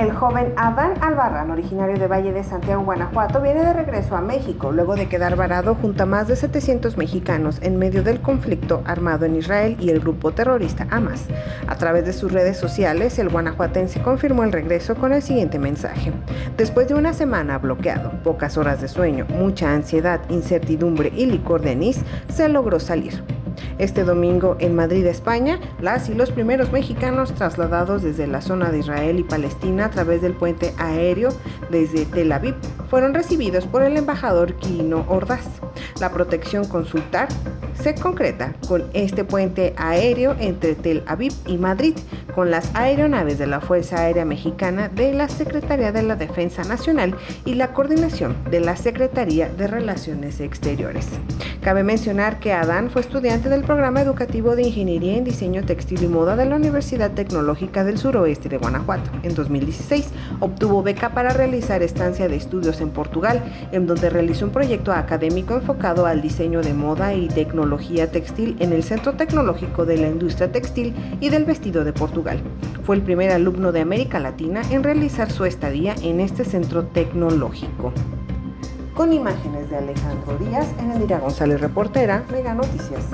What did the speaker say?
El joven Adán Albarrán, originario de Valle de Santiago, Guanajuato, viene de regreso a México luego de quedar varado junto a más de 700 mexicanos en medio del conflicto armado en Israel y el grupo terrorista Hamas. A través de sus redes sociales, el guanajuatense confirmó el regreso con el siguiente mensaje. Después de una semana bloqueado, pocas horas de sueño, mucha ansiedad, incertidumbre y licor de anís, se logró salir. Este domingo en Madrid, España, las y los primeros mexicanos trasladados desde la zona de Israel y Palestina a través del puente aéreo desde Tel Aviv fueron recibidos por el embajador Quirino Ordaz. La protección consultar se concreta con este puente aéreo entre Tel Aviv y Madrid, con las aeronaves de la Fuerza Aérea Mexicana de la Secretaría de la Defensa Nacional y la coordinación de la Secretaría de Relaciones Exteriores. Cabe mencionar que Adán fue estudiante del programa educativo de Ingeniería en Diseño Textil y Moda de la Universidad Tecnológica del Suroeste de Guanajuato. En 2016 obtuvo beca para realizar estancia de estudios en Portugal, en donde realizó un proyecto académico enfocado al diseño de moda y tecnología textil en el Centro Tecnológico de la Industria Textil y del Vestido de Portugal. Fue el primer alumno de América Latina en realizar su estadía en este centro tecnológico con imágenes de Alejandro Díaz, en Endira González, reportera, Mega Noticias.